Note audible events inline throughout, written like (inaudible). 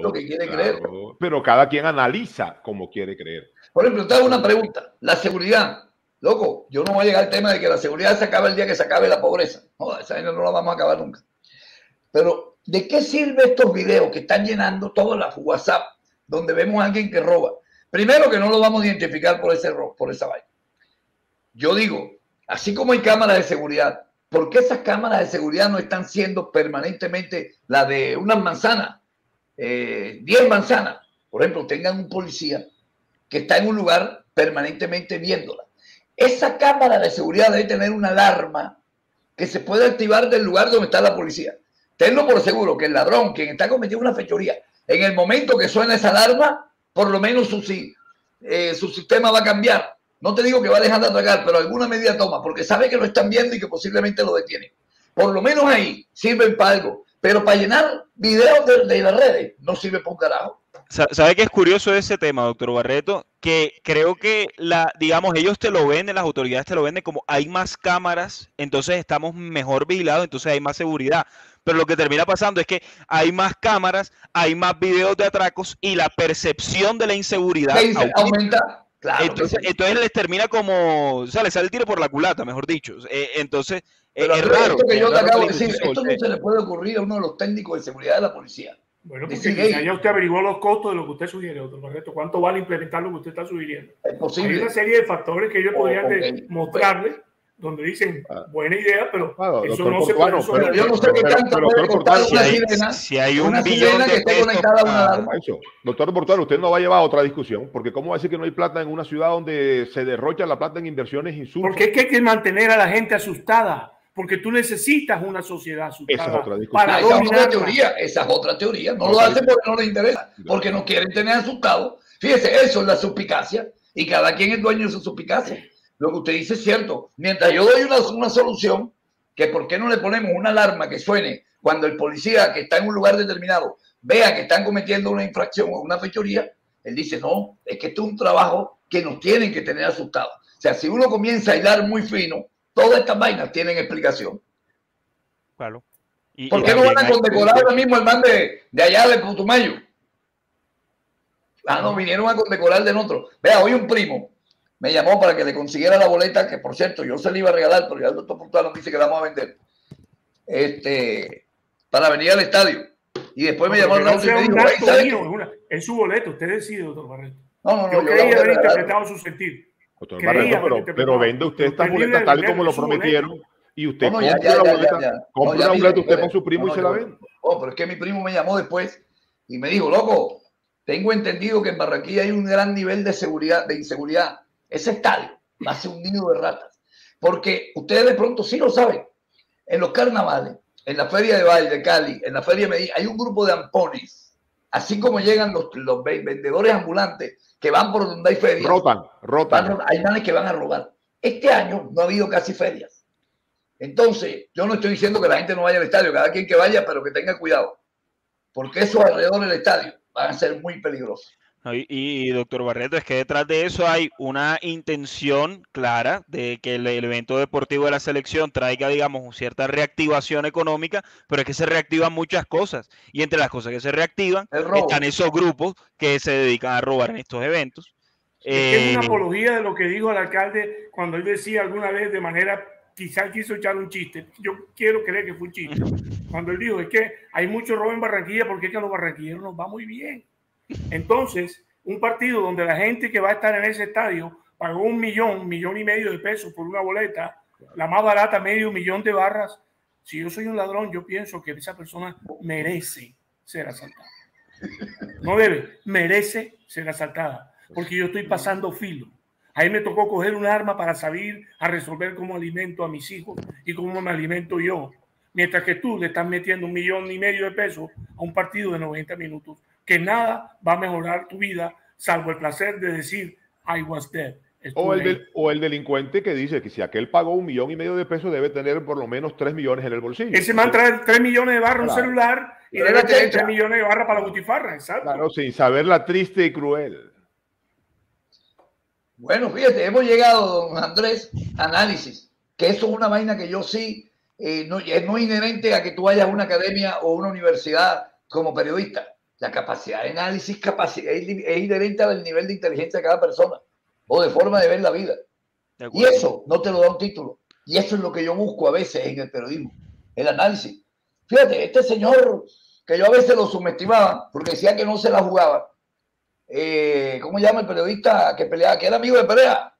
lo que quiere creer. Pero cada quien analiza como quiere creer. Por ejemplo, te hago una pregunta. La seguridad. Loco, yo no voy a llegar al tema de que la seguridad se acabe el día que se acabe la pobreza. No, esa no la vamos a acabar nunca. Pero, ¿de qué sirve estos videos que están llenando todas las WhatsApp donde vemos a alguien que roba? Primero que no lo vamos a identificar por ese por esa vaina. Yo digo, así como hay cámaras de seguridad, ¿por qué esas cámaras de seguridad no están siendo permanentemente la de unas manzanas, eh, 10 manzanas? Por ejemplo, tengan un policía que está en un lugar permanentemente viéndola. Esa cámara de seguridad debe tener una alarma que se puede activar del lugar donde está la policía. Tenlo por seguro que el ladrón, quien está cometiendo una fechoría, en el momento que suena esa alarma, por lo menos su, eh, su sistema va a cambiar no te digo que va a dejar de atracar, pero alguna medida toma, porque sabe que lo están viendo y que posiblemente lo detienen. Por lo menos ahí sirven para algo. Pero para llenar videos de, las redes no sirve un carajo. ¿Sabe qué es curioso ese tema, doctor Barreto? Que creo que, la, digamos, ellos te lo venden, las autoridades te lo venden como hay más cámaras, entonces estamos mejor vigilados, entonces hay más seguridad. Pero lo que termina pasando es que hay más cámaras, hay más videos de atracos y la percepción de la inseguridad aumenta entonces, les termina como, o sea, les sale el tiro por la culata, mejor dicho. Eh, entonces, eh, es raro. Esto que yo te acabo de decir, esto no se le puede ocurrir a uno de los técnicos de seguridad de la policía. Bueno, porque ya usted averiguó los costos de lo que usted sugiere, doctor Barreto. ¿Cuánto vale implementar lo que usted está sugiriendo? Es posible. Hay una serie de factores que ellos podrían mostrarle donde dicen ah. buena idea, pero eso no se puede pero yo no sé qué tanto puede costar una sirena, si hay un una sirena que esté conectada a una alarma. Doctor Portuano, usted no va a llevar a otra discusión, porque ¿cómo va a decir que no hay plata en una ciudad donde se derrocha la plata en inversiones insumos? Porque es que hay que mantener a la gente asustada, porque tú necesitas una sociedad asustada. Esa es otra discusión. Para esa es otra teoría, esa es otra teoría. No lo hacen porque no les interesa, porque no quieren tener asustado. Fíjese, eso es la suspicacia, y cada quien es dueño de su suspicacia lo que usted dice es cierto. Mientras yo doy una, una solución, que por qué no le ponemos una alarma que suene cuando el policía que está en un lugar determinado vea que están cometiendo una infracción o una fechoría, él dice, no, es que esto es un trabajo que nos tienen que tener asustados. O sea, si uno comienza a hilar muy fino, todas estas vainas tienen explicación. Claro. ¿Por qué no van a condecorar ahora mismo el man de, de allá de Putumayo? Ah, no, vinieron a condecorar de otro. Vea, hoy un primo me llamó para que le consiguiera la boleta, que por cierto yo se la iba a regalar, pero ya el doctor Portugal dice que la vamos a vender, este, para venir al estadio. Y después me llamó el y me dijo, es su boleto, usted decide, doctor Barreto. No, no, no. Yo, creía haber interpretado su sentido. Doctor Barreto, pero, pero, vende usted esta boleta tal como lo prometieron. Y usted compra la boleta, compra la boleta usted con su primo y se la vende. Oh, pero es que mi primo me llamó después y me dijo, loco, tengo entendido que en Barranquilla hay un gran nivel de seguridad, de inseguridad ese estadio va a ser un nido de ratas. Porque ustedes de pronto sí lo saben. En los carnavales, en la feria de Valle de Cali, en la feria de Medellín, hay un grupo de ampones. Así como llegan los, los vendedores ambulantes que van por donde hay ferias. Rotan, rotan. hay manes que van a robar. Este año no ha habido casi ferias. Entonces, yo no estoy diciendo que la gente no vaya al estadio, cada quien que vaya, pero que tenga cuidado. Porque esos alrededor del estadio van a ser muy peligrosos. Y, doctor Barreto, es que detrás de eso hay una intención clara de que el, evento deportivo de la selección traiga, digamos, cierta reactivación económica, pero es que se reactivan muchas cosas. Y entre las cosas que se reactivan están esos grupos que se dedican a robar en estos eventos. Es, una eh, apología de lo que dijo el alcalde cuando él decía alguna vez de manera, quizás quiso echar un chiste. Yo quiero creer que fue un chiste. (laughs) Cuando él dijo, es que hay mucho robo en Barranquilla porque es que a los barranquilleros nos va muy bien entonces, un partido donde la gente que va a estar en ese estadio pagó un millón, millón y medio de pesos por una boleta, la más barata, medio millón de barras. Si yo soy un ladrón, yo pienso que esa persona merece ser asaltada. No debe, merece ser asaltada, porque yo estoy pasando filo. Ahí me tocó coger un arma para salir a resolver cómo alimento a mis hijos y cómo me alimento yo. Mientras que tú le estás metiendo un millón y medio de pesos a un partido de 90 minutos que nada va a mejorar tu vida salvo el placer de decir I was dead. O el, o el, delincuente que dice que si aquel pagó un millón y medio de pesos debe tener por lo menos tres millones en el bolsillo. Ese man trae tres millones de barras un celular y debe tener tres millones de barras para la butifarra, exacto. Claro, sin saber la triste y cruel. Bueno, fíjate, hemos llegado, don Andrés, análisis, que eso es una vaina que yo sí, eh, no, es no inherente a que tú vayas a una academia o una universidad como periodista La capacidad de análisis capacidad, es, inherente al nivel de inteligencia de cada persona o de forma de ver la vida. Y eso no te lo da un título. Y eso es lo que yo busco a veces en el periodismo, el análisis. Fíjate, este señor que yo a veces lo subestimaba porque decía que no se la jugaba. Eh, ¿Cómo se llama el periodista que peleaba, que era amigo de Perea?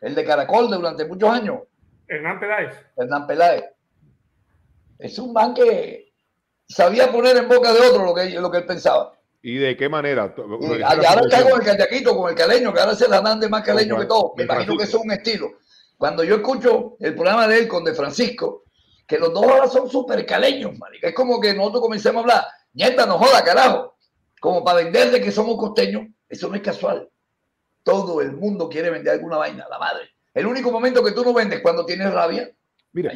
El de Caracol de durante muchos años. Hernán Peláez. Hernán Peláez. Es un man que sabía poner en boca de otro lo que, lo que él pensaba. ¿Y de qué manera? Y ahora está con el callaquito, con el caleño, que ahora se la dan de más caleño que todo. Me imagino que eso es un estilo. Cuando yo escucho el programa de él con De Francisco, que los dos ahora son súper caleños, marica. Es como que nosotros comencemos a hablar, nieta, no joda, carajo. Como para vender de que somos costeños, eso no es casual. Todo el mundo quiere vender alguna vaina, la madre. El único momento que tú no vendes cuando tienes rabia. Mira,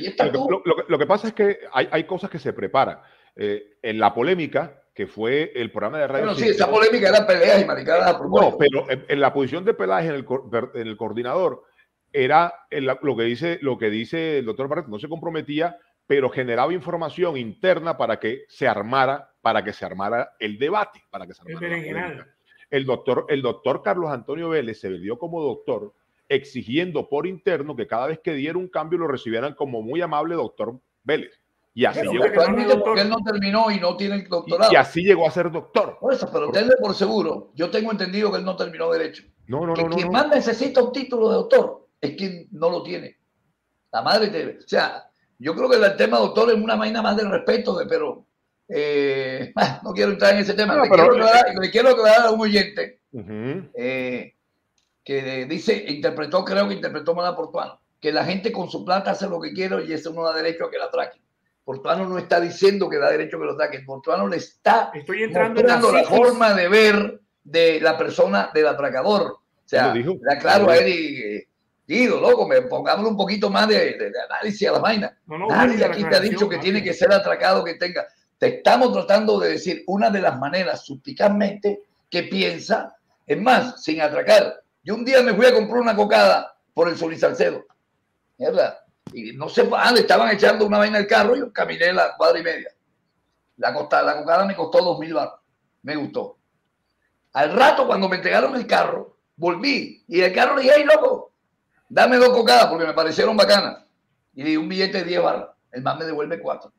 lo, que pasa es que hay, cosas que se preparan. Eh, en la polémica, que fue el programa de radio. Bueno, sí, esa polémica era peleas y maricadas. No, pero en, la posición de Peláez en el, en el coordinador era lo, que dice, lo que dice el doctor Barreto, no se comprometía, pero generaba información interna para que se armara, para que se armara el debate, para que se armara el doctor, el doctor Carlos Antonio Vélez se vendió como doctor, exigiendo por interno que cada vez que diera un cambio lo recibieran como muy amable doctor Vélez. Y así llegó. Porque él no terminó y no tiene el doctorado. Y, así llegó a ser doctor. Por eso, pero tenle por seguro. Yo tengo entendido que él no terminó derecho. No, no, no. Quien más necesita un título de doctor es quien no lo tiene. La madre debe. O sea, yo creo que el tema doctor es una vaina más de respeto, de, pero eh, (laughs) no quiero entrar en ese tema. le, quiero aclarar, le, quiero a un oyente eh, que dice, interpretó, creo que interpretó mal a Portuano, que la gente con su plata hace lo que quiere y eso no da derecho a que la atraquen. Portuano no está diciendo que da derecho a que lo atraquen. Portuano le está Estoy entrando mostrando la forma de ver de la persona del atracador. O sea, le aclaro a Eddie Guido, loco, me pongámosle un poquito más de, análisis a la vaina. Nadie aquí te ha dicho que tiene que ser atracado, que tenga. Te estamos tratando de decir una de las maneras suspicazmente que piensa, es más, sin atracar. Yo un día me fui a comprar una cocada por el Sol y Salcedo. ¿Verdad? Y no sé, ah, estaban echando una vaina al carro y yo caminé la cuadra y media. La, costa, la cocada me costó dos mil baros. Me gustó. Al rato, cuando me entregaron el carro, volví y el carro le dije, ¡ay, loco! Dame dos cocadas porque me parecieron bacanas. Y di un billete de 10 barras. El más me devuelve cuatro.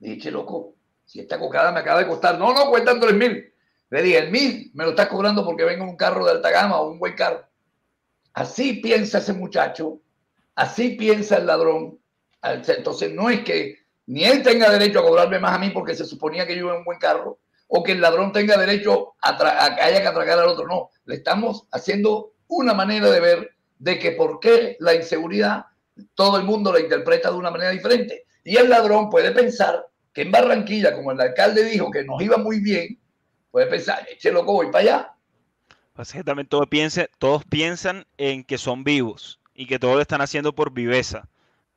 Le dije, loco, si esta cocada me acaba de costar, no, no, cuestan tres mil. Le dije, el mil me lo estás cobrando porque vengo en un carro de alta gama o un buen carro. Así piensa ese muchacho, así piensa el ladrón. Entonces no es que ni él tenga derecho a cobrarme más a mí porque se suponía que yo iba en un buen carro, o que el ladrón tenga derecho a, a que haya que atracar al otro. No, le estamos haciendo una manera de ver de que por qué la inseguridad todo el mundo la interpreta de una manera diferente. Y el ladrón puede pensar que en Barranquilla, como el alcalde dijo que nos iba muy bien, puede pensar, eche loco, voy para allá. También todos, piensen, todos piensan en que son vivos y que todo lo están haciendo por viveza,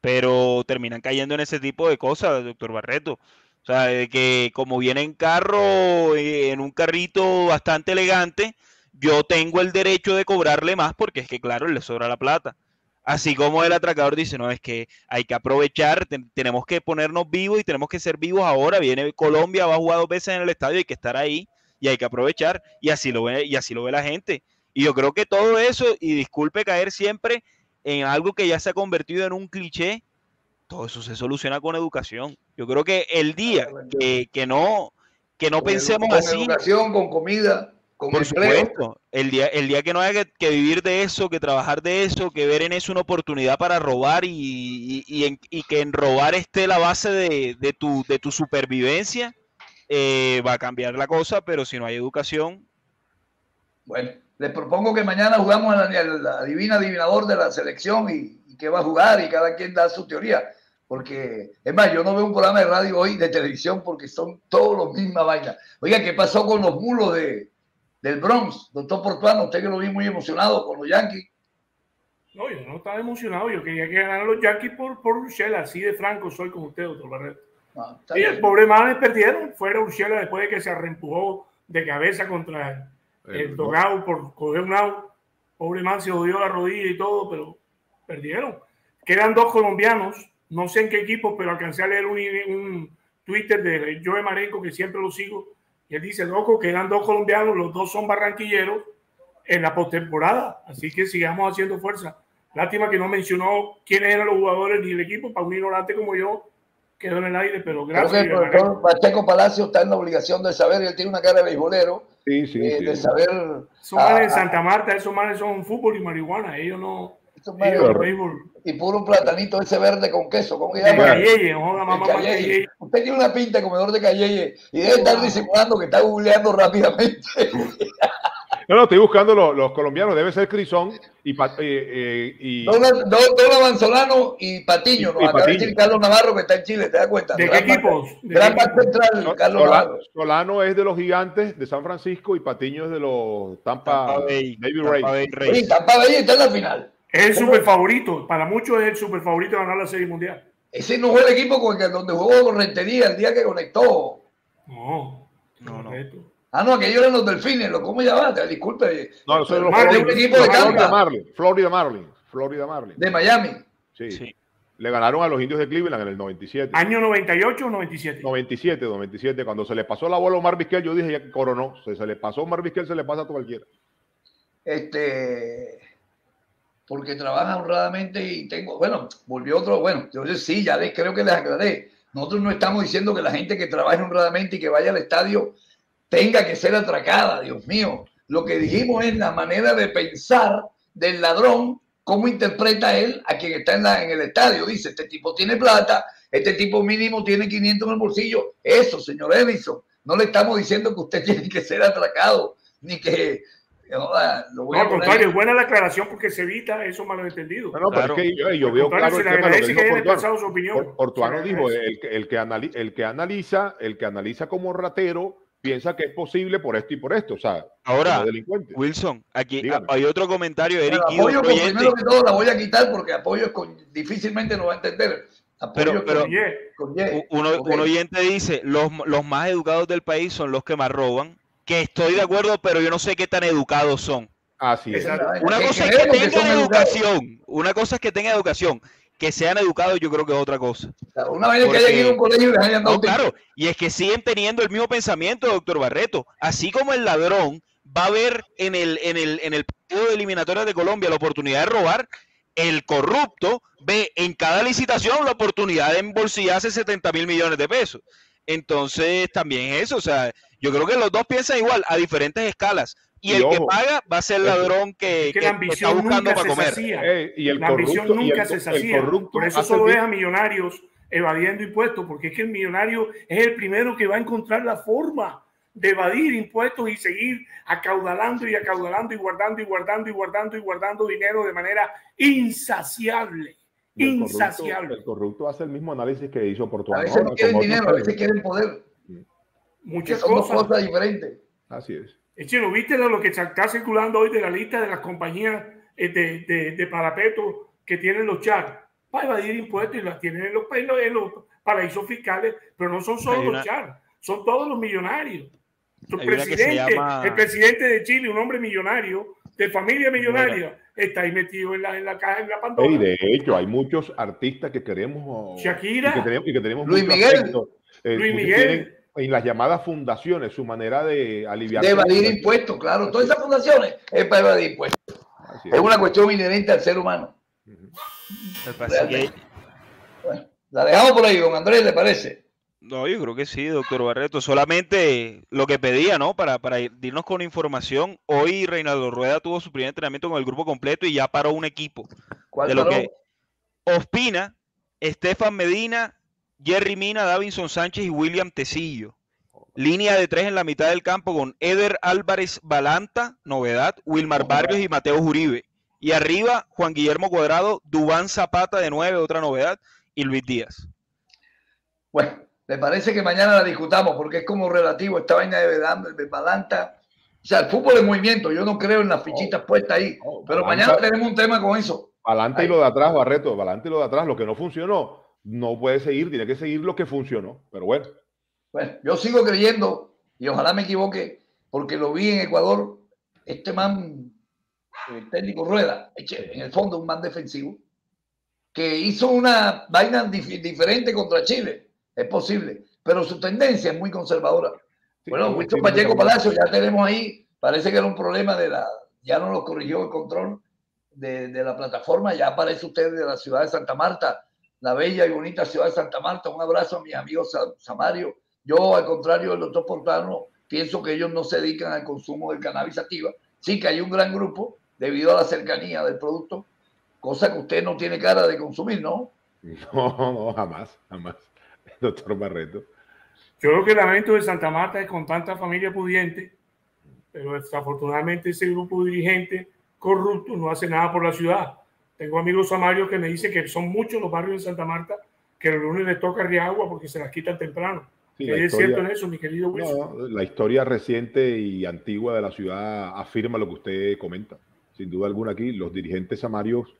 pero terminan cayendo en ese tipo de cosas, doctor Barreto. O sea, de que como viene en carro, eh, en un carrito bastante elegante, yo tengo el derecho de cobrarle más porque es que, claro, le sobra la plata. Así como el atracador dice, no, es que hay que aprovechar, tenemos que ponernos vivos y tenemos que ser vivos ahora. Viene Colombia, va a jugar dos veces en el estadio, hay que estar ahí y hay que aprovechar. Y así lo ve, y así lo ve la gente. Y yo creo que todo eso, y disculpe caer siempre en algo que ya se ha convertido en un cliché, todo eso se soluciona con educación. Yo creo que el día que, no, que no pensemos así. Con educación, con comida por supuesto, el día, el día que no haya que, vivir de eso, que trabajar de eso, que ver en eso una oportunidad para robar y, y, que en robar esté la base de, tu, de tu supervivencia, eh, va a cambiar la cosa, pero si no hay educación. Bueno, les propongo que mañana jugamos a la, divina adivinador de la selección y, y que va a jugar y cada quien da su teoría. Porque, es más, yo no veo un programa de radio hoy de televisión porque son todos los mismas vainas. Oiga, ¿qué pasó con los mulos de, del Bronx, doctor Portuano, usted que lo vi muy emocionado con los Yankees. No, yo no estaba emocionado, yo quería que ganaran los Yankees por, por Urshela, así de franco soy con usted, doctor Barreto. Ah, y el pobre Manes perdieron, fuera Urshela después de que se reempujó de cabeza contra el, Dogao por coger un out. Pobre man se jodió la rodilla y todo, pero perdieron. Quedan dos colombianos, no sé en qué equipo, pero alcancé a leer un, un Twitter de Joe Marenco, que siempre lo sigo, Y él dice, loco, quedan dos colombianos, los dos son barranquilleros en la postemporada. Así que sigamos haciendo fuerza. Lástima que no mencionó quiénes eran los jugadores ni el equipo. Para un ignorante como yo, quedó en el aire, pero gracias. Creo que el profesor Pacheco Palacio está en la obligación de saber, él tiene una cara de beisbolero, Sí, sí, eh, sí. de saber. Esos manes de Santa Marta, esos manes son fútbol y marihuana. Ellos no. béisbol. y puro platanito ese verde con queso, ¿cómo se llama? El mamá. Cayeye. Usted tiene una pinta de comedor de cayeye y debe estar disimulando que está googleando rápidamente. (laughs) No, no, estoy buscando los, los colombianos, debe ser Crisón y, Pa- eh, eh, y- Donovan Donovan Solano y Patiño, Y Patiño. decir Carlos Navarro que está en Chile, ¿te das cuenta? ¿De qué Gran equipos? back- ¿De Gran back central, Sol- Carlos Solano, Navarro. Solano es de los gigantes de San Francisco y Patiño es de los Tampa, Tampa Bay, Navy Tampa Rays. Bay Tampa Bay está en la final. Es el super favorito. Para muchos es el super favorito de ganar la Serie Mundial. Ese no fue el equipo con el que- donde jugó con Rentería el día que conectó. No, No, no. Ah, no, aquellos eran los delfines, los- ¿cómo llamaste? Disculpe. No, eso es los Marlins, de un equipo de Florida Marlins, Florida Marlins, Florida Marlins. de Miami. Sí. Sí. Le ganaron a los indios de Cleveland en el 97. ¿Año 98 o 97? 97, 97. Cuando se le pasó la bola a Omar Vizquel, yo dije ya que coronó. Se, se le pasó a Omar Vizquel, se le pasa a cualquiera. Este, porque trabaja honradamente y tengo, bueno, volvió otro, bueno, yo sí, ya les creo que les aclaré. Nosotros no estamos diciendo que la gente que trabaje honradamente y que vaya al estadio tenga que ser atracada, Dios mío. Lo que dijimos es la manera de pensar del ladrón, cómo interpreta él a quien está en, la- en el estadio. Dice, este tipo tiene plata, este tipo mínimo tiene 500 en el bolsillo. Eso, señor Edison, no le estamos diciendo que usted (laughs) tiene que ser atracado, ni que... joda, lo voy No, al contrario, es buena la aclaración porque se evita esos malentendidos. No, no, Claro. pero es que yo, yo veo claro el le tema lo que Portuano. su opinión. Por- Portuano dijo, el, que- el, que anali- el que analiza, el que analiza como ratero, piensa que es posible por esto y por esto, o sea, Ahora. Wilson, aquí Dígame. hay otro comentario de Eric Guido, apoyo, primero que todo, la voy a quitar porque apoyo es con, difícilmente lo va a entender. Apoyo Pero- pero- con- Oye, con Y. U- Uno, un oyente dice, los, los más educados del país son los que más roban, que estoy de acuerdo, pero yo no sé qué tan educados son. Así es. Una cosa es que tengan educación, una cosa es que tengan educación, que sean educados yo creo que es otra cosa. Una vez que hayan ido a un colegio y les hayan dado No, claro, y es que siguen teniendo el mismo pensamiento, doctor Barreto. Así como el ladrón va a ver en el, en el, en el partido de eliminatorias de Colombia la oportunidad de robar, el corrupto ve en cada licitación la oportunidad de embolsillarse 70 mil millones de pesos. Entonces, también es eso. O sea, yo creo que los dos piensan igual, a diferentes escalas. Y, Y el que paga va a ser el ladrón que, es que que- la ambición está buscando nunca para se comer. sacía. Eh, y el la ambición nunca el, se el sacía. corrupto Por eso solo deja millonarios evadiendo impuestos, porque es que el millonario es el primero que va a encontrar la forma de evadir impuestos y seguir acaudalando y acaudalando y guardando y guardando y guardando y guardando dinero de manera insaciable. corrupto- Insaciable. El corrupto hace el mismo análisis que hizo A Portuano. veces no quieren dinero, a veces quieren poder. Muchas son dos cosas. cosas diferentes. Así es. Chino, ¿viste lo que está circulando hoy de la lista de las compañías eh, de, de, de parapeto que tienen los chats para evadir impuestos y las tienen en los, en los- en los paraísos fiscales? Pero no son solo los chats, son todos los millonarios. El presidente, llama- el presidente de Chile, un hombre millonario, de familia millonaria, está ahí metido en la, en la caja, en la Pandora. Y de hecho, hay muchos artistas que queremos. Shakira. Y que tenemos, y que tenemos Luis Miguel. Eh, Luis Miguel. En las llamadas fundaciones, su manera de aliviar. De evadir impuestos, claro. Todas esas fundaciones es para evadir impuestos. Es una cuestión inherente al ser humano. Ujú. Me parece que- Bueno, la dejamos por ahí, don Andrés, ¿le parece? No, yo creo que sí, doctor Barreto. Solamente lo que pedía, ¿no? Para, para ir- irnos con información. Hoy Reinaldo Rueda tuvo su primer entrenamiento con el grupo completo y ya paró un equipo. ¿Cuál De lo paró? que Ospina, Estefan Medina, Jerry Mina, Davinson Sánchez y William Tecillo. Línea de tres en la mitad del campo con Eder Álvarez Balanta, novedad, Wilmar Barrios y Mateo Uribe. Y arriba, Juan Guillermo Cuadrado, Dubán Zapata de nueve, otra novedad, y Luis Díaz. Bueno, ¿le parece que mañana la discutamos? Porque es como relativo esta vaina de Balanta. O sea, el fútbol es movimiento. Yo no creo en las fichitas puestas ahí. No, Pero Balanta- mañana tenemos un tema con eso. Adelante y lo de atrás, Barreto, adelante y lo de atrás, lo que no funcionó, no puede seguir, tiene que seguir lo que funcionó. Pero bueno, Bueno, yo sigo creyendo, y ojalá me equivoque, porque lo vi en Ecuador, este man, el técnico Rueda, en el fondo un man defensivo, que hizo una vaina dif- diferente contra Chile, es posible, pero su tendencia es muy conservadora. bueno, Wilson Pacheco Palacio, ya tenemos ahí, parece que era un problema de la, ya no lo corrigió el control de, de la plataforma, ya aparece usted de la ciudad de Santa Marta, la bella y bonita ciudad de Santa Marta. Un abrazo a mis amigos Samario. Yo, al contrario del doctor Portano, pienso que ellos no se dedican al consumo del cannabis activa. Sí que hay un gran grupo debido a la cercanía del producto, cosa que usted no tiene cara de consumir, ¿no? (laughs) No, no, jamás, jamás, doctor Barreto. Yo lo que lamento de Santa Marta es con tanta familia pudiente, pero desafortunadamente ese grupo dirigente corrupto no hace nada por la ciudad. Tengo amigos samarios que me dicen que son muchos los barrios de Santa Marta que el lunes les toca agua porque se las quitan temprano. ¿Es cierto en eso, mi querido Wilson? la historia reciente y antigua de la ciudad afirma lo que usted comenta. Sin duda alguna aquí, los dirigentes samarios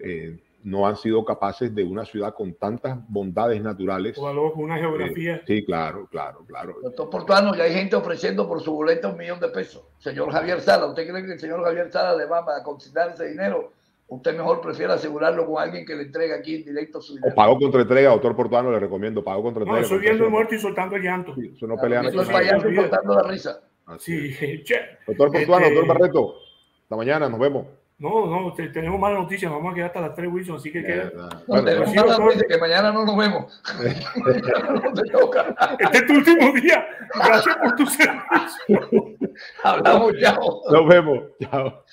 eh, no han sido capaces de una ciudad con tantas bondades naturales. con una geografía. Eh, sí, claro, claro, claro. Doctor Portuano, ya hay gente ofreciendo por su boleta un millón de pesos. Señor Javier Sala, ¿usted cree que el señor Javier Sala le va a consignar ese dinero? Usted mejor prefiere asegurarlo con alguien que le entregue aquí en directo su dinero. O pago contra entrega, doctor Portuano, le recomiendo, pago contra entrega. No, estoy viendo el muerto y soltando el llanto. Sí, eso no pelea Estoy fallando y soltando la risa. Sí, (laughs) Doctor Portuano, este... doctor Barreto, hasta mañana, nos vemos. No, no, tenemos mala noticia, vamos a quedar hasta las 3, Wilson, así que queda. No, tenemos mala noticia, que mañana no nos vemos. (laughs) (laughs) te. Este es tu último día. Gracias por tu servicio. Hablamos, chao. Nos vemos, chao.